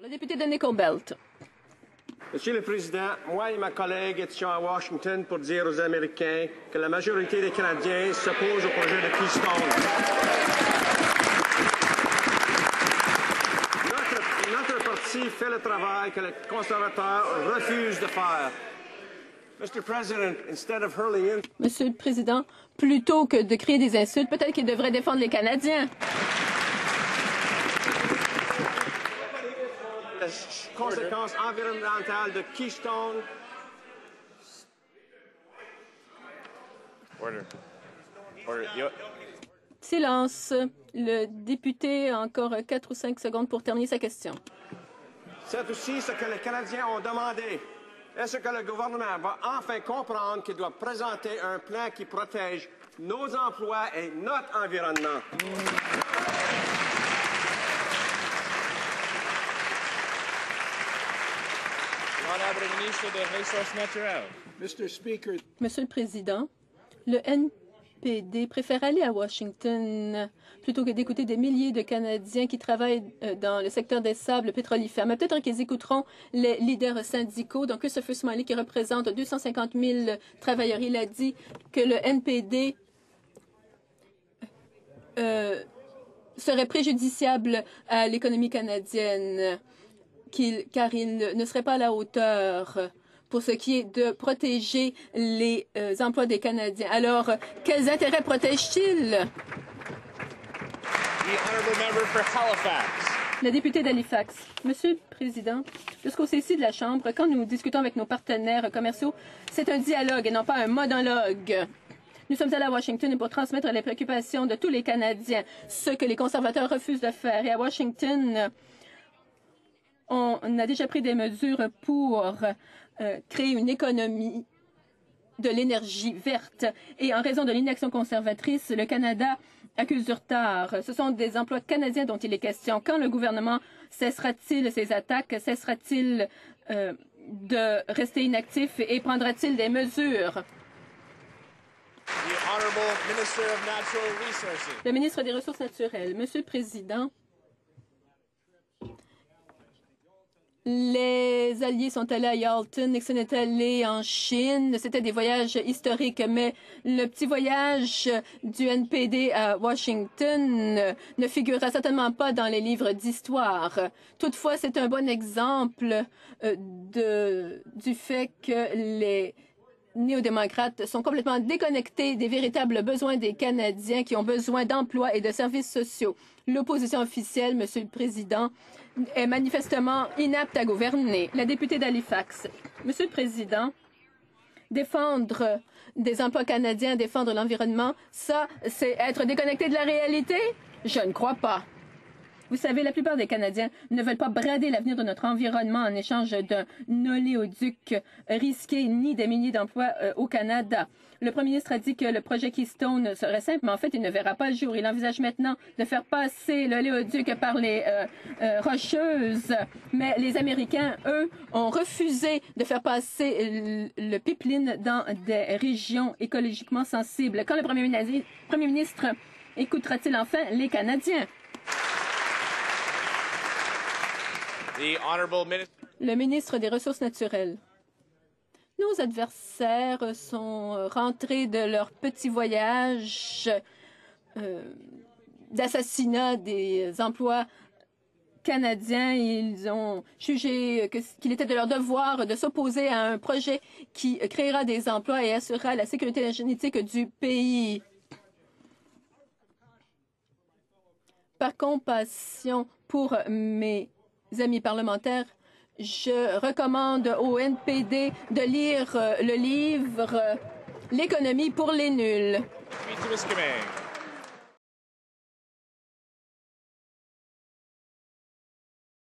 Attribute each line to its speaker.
Speaker 1: Le député de Nickel Belt.
Speaker 2: Monsieur le Président, moi et ma collègue étions à Washington pour dire aux Américains que la majorité des Canadiens s'opposent au projet de Keystone. Notre, notre parti fait le travail que les conservateurs refusent de faire. Mr. President, instead of hurling in
Speaker 1: Monsieur le Président, plutôt que de crier des insultes, peut-être qu'il devrait défendre les Canadiens.
Speaker 2: Les conséquences environnementales de Keystone,
Speaker 3: Order. Order.
Speaker 1: Silence. Le député a encore quatre ou cinq secondes pour terminer sa question.
Speaker 2: c'est aussi ce que les Canadiens ont demandé. Est-ce que le gouvernement va enfin comprendre qu'il doit présenter un plan qui protège nos emplois et notre environnement
Speaker 3: Ministre des Ressources naturelles.
Speaker 4: Mr. Speaker,
Speaker 1: Monsieur le Président, le NPD préfère aller à Washington plutôt que d'écouter des milliers de Canadiens qui travaillent euh, dans le secteur des sables pétrolifères. Mais peut-être qu'ils écouteront les leaders syndicaux. Donc, Christopher Smiley, qui représente 250 000 travailleurs, il a dit que le NPD euh, serait préjudiciable à l'économie canadienne, car il ne serait pas à la hauteur pour ce qui est de protéger les euh, emplois des Canadiens. Alors, quels intérêts protège-t-il?
Speaker 3: The honorable member for Halifax.
Speaker 1: Le député d'Halifax. Monsieur le Président, jusqu'au CC de la Chambre, quand nous discutons avec nos partenaires commerciaux, c'est un dialogue et non pas un monologue. Nous sommes allés à Washington pour transmettre les préoccupations de tous les Canadiens, ce que les conservateurs refusent de faire. Et à Washington, on a déjà pris des mesures pour euh, créer une économie de l'énergie verte. Et en raison de l'inaction conservatrice, le Canada accuse du retard. Ce sont des emplois canadiens dont il est question. Quand le gouvernement cessera-t-il ses attaques? Cessera-t-il euh, de rester inactif et prendra-t-il des mesures? Le ministre des Ressources naturelles. Monsieur le Président, les Alliés sont allés à Yalton, Nixon est allé en Chine. C'était des voyages historiques, mais le petit voyage du NPD à Washington ne figurera certainement pas dans les livres d'histoire. Toutefois, c'est un bon exemple euh, de, du fait que les néo-démocrates sont complètement déconnectés des véritables besoins des Canadiens qui ont besoin d'emplois et de services sociaux. L'opposition officielle, Monsieur le Président, est manifestement inapte à gouverner. La députée d'Halifax. Monsieur le Président, défendre des emplois canadiens, défendre l'environnement, ça, c'est être déconnecté de la réalité? Je ne crois pas. Vous savez, la plupart des Canadiens ne veulent pas brader l'avenir de notre environnement en échange d'un oléoduc risqué ni des milliers d'emplois euh, au Canada. Le premier ministre a dit que le projet Keystone serait simple, mais en fait, il ne verra pas le jour. Il envisage maintenant de faire passer l'oléoduc par les euh, euh, rocheuses, mais les Américains, eux, ont refusé de faire passer le, le pipeline dans des régions écologiquement sensibles. Quand le premier ministre, premier ministre écoutera-t-il enfin les Canadiens? Le ministre des Ressources naturelles. Nos adversaires sont rentrés de leur petit voyage euh, d'assassinat des emplois canadiens. Ils ont jugé qu'il était de leur devoir de s'opposer à un projet qui créera des emplois et assurera la sécurité génétique du pays. Par compassion pour mes amis parlementaires, je recommande au NPD de lire euh, le livre euh, L'économie pour les nuls.